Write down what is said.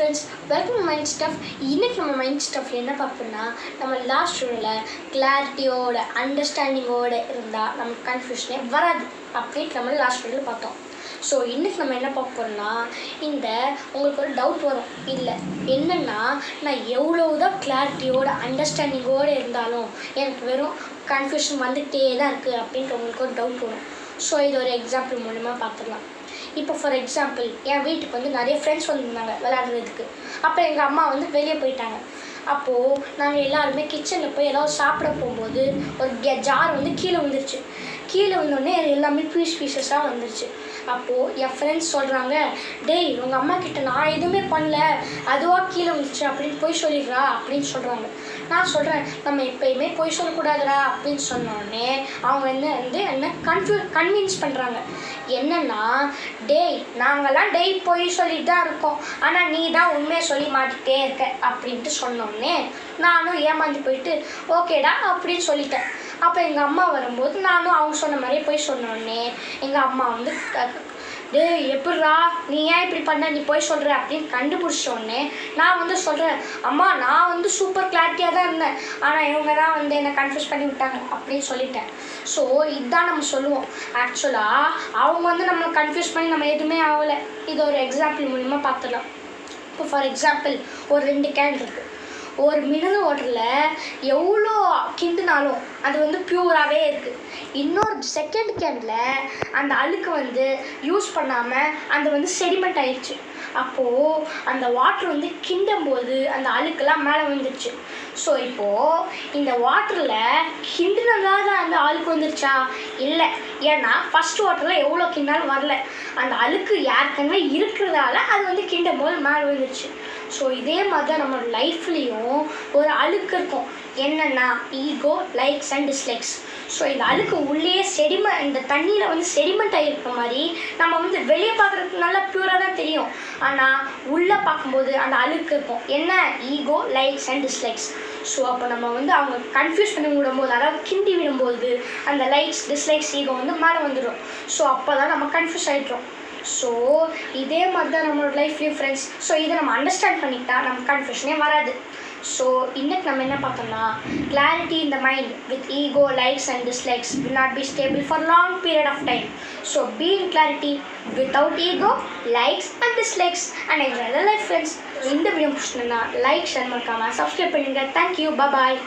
Friends welcome mind stuff இன்றைக்கி நம்ம mind stuff என்ன பார்ப்போம்னா நம்ம லாஸ்ட் ரூமில் கிளாரிட்டியோட அண்டர்ஸ்டாண்டிங்கோடு இருந்தால் நமக்கு கன்ஃபியூஷனே வராது. அப்படின்னு நம்ம லாஸ்ட் ரூமில் பார்த்தோம். ஸோ இன்றைக்கி நம்ம என்ன பார்ப்போம்னா இந்த உங்களுக்கு ஒரு டவுட் வரும். இல்லை என்னென்னா நான் எவ்வளோதான் கிளாரிட்டியோட அண்டர்ஸ்டாண்டிங்கோடு இருந்தாலும் எனக்கு வெறும் கன்ஃபியூஷன் வந்துகிட்டே தான் இருக்குது அப்படின்ட்டு உங்களுக்கு ஒரு டவுட் வரும். ஸோ இது ஒரு எக்ஸாம்பிள் மூலிமா பார்த்துக்கலாம் இப்போ ஃபார் எக்ஸாம்பிள் என் வீட்டுக்கு வந்து நிறைய ஃப்ரெண்ட்ஸ் வந்திருந்தாங்க விளையாடுறதுக்கு. அப்போ எங்கள் அம்மா வந்து வெளியே போயிட்டாங்க. அப்போது நாங்கள் எல்லாருமே கிச்சனில் போய் ஏதாவது சாப்பிட போகும்போது ஒரு கே ஜார் வந்து கீழே வந்துருச்சு கீழே வந்தோடனே எல்லாமே பீஸ் பீசஸாக வந்துருச்சு. அப்போது என் ஃப்ரெண்ட்ஸ் சொல்கிறாங்க டேய் உங்கள் அம்மா கிட்ட நான் எதுவுமே பண்ணல. அதுவாக கீழே வந்துச்சு அப்படின்னு போய் சொல்லிடுறா அப்படின்னு சொல்கிறாங்க நான் சொல்கிறேன் நம்ம எப்பயுமே பொய் சொல்லக்கூடாதுடா அப்படின்னு சொன்னோடனே அவங்க என்ன வந்து என்ன கன்ஃபியூ கன்வின்ஸ் பண்ணுறாங்க என்னன்னா டேய் நாங்கள்லாம் டெய் பொய் சொல்லிட்டு தான் இருக்கோம். ஆனால் நீ தான் உண்மையை சொல்லி மாட்டிகிட்டே இருக்க அப்படின்ட்டு சொன்னோடனே நானும் ஏமாந்து போயிட்டு ஓகேடா அப்படின்னு சொல்லிட்டேன். அப்போ எங்கள் அம்மா வரும்போது நானும் அவங்க சொன்ன மாதிரியே போய் சொன்னோடனே எங்கள் அம்மா வந்து க- டேய் நீ ஏன் இப்படி பண்ண? நீ போய் சொல்கிற அப்படின்னு கண்டுபிடிச்சோடனே நான் வந்து சொல்கிறேன் அம்மா நான் வந்து சூப்பர் கிளாரிட்டியாக தான் இருந்தேன். ஆனால் இவங்க தான் வந்து என்னை கன்ஃபியூஸ் பண்ணி விட்டாங்க அப்படின்னு சொல்லிட்டேன். ஸோ இதுதான் நம்ம சொல்லுவோம். ஆக்சுவலாக அவங்க வந்து நம்மளை கன்ஃபியூஸ் பண்ணி நம்ம எதுவுமே ஆகலை. இது ஒரு எக்ஸாம்பிள் மூலிமா பார்த்துடலாம். இப்போ ஃபார் எக்ஸாம்பிள் ஒரு ரெண்டு கேன் இருக்குது ஒரு மினரல் வாட்டரில் எவ்வளோ கிண்டினாலும் அது வந்து பியூராகவே இருக்குது இன்னொரு செகண்ட் கேனில் அந்த அழுக்கு வந்து யூஸ் பண்ணாமல் அந்த வந்து செடிமெண்ட் ஆயிடுச்சு. அப்போது அந்த வாட்டர் வந்து கிண்டும் போது அந்த அழுக்கெல்லாம் மேலே வந்துடுச்சு ஸோ இப்போது இந்த வாட்டரில் கிண்டினதாக அந்த அழுக்கு வந்துருச்சா? இல்லை. ஏன்னா ஃபஸ்ட் வாட்டரில் எவ்வளோ கிண்டாலும் வரல. அந்த அழுக்கு ஏற்கனவே இருக்கிறதால அது வந்து கிண்டும் போது மேலே வந்துடுச்சு ஸோ இதே மாதிரி தான் நம்ம லைஃப்லேயும் ஒரு அழுக்கு இருக்கும். என்னென்னா ego likes and dislikes so இந்த அழுக்கு உள்ளே செடிம இந்த தண்ணியில் வந்து செடிமெண்ட் ஆகிருக்க மாதிரி நம்ம வந்து வெளியே பார்க்குறதுக்கு நல்லா ப்யூராக தான் தெரியும். ஆனால் உள்ளே பார்க்கும்போது அந்த அழுக்கு இருக்கும். என்ன? Ego likes and dislikes so அப்போ நம்ம வந்து அவங்க கன்ஃபியூஸ் பண்ணி விடும்போது அதாவது கிண்டி விடும்போது அந்த லைக்ஸ் டிஸ்லைக்ஸ் ஈகோ வந்து மேலே வந்துடும் ஸோ அப்போ தான் நம்ம கன்ஃபியூஸ் ஆகிட்டோம் ஸோ இதே மாதிரி தான் நம்மளோட லைஃப்லேயும் ஃப்ரெண்ட்ஸ் ஸோ இதை நம்ம அண்டர்ஸ்டாண்ட் பண்ணிக்கிட்டா நம்ம கன்ஃபியூஷனே வராது. ஸோ இன்னைக்கு நம்ம என்ன பார்த்தோம்னா clarity in the mind with ego likes and dislikes will not be stable for long period of time so be in clarity without ego likes and dislikes and enjoy life friends இந்த video பிடிச்சிருந்தா like share மறக்காமல் subscribe பண்ணுங்கள் thank you பாய்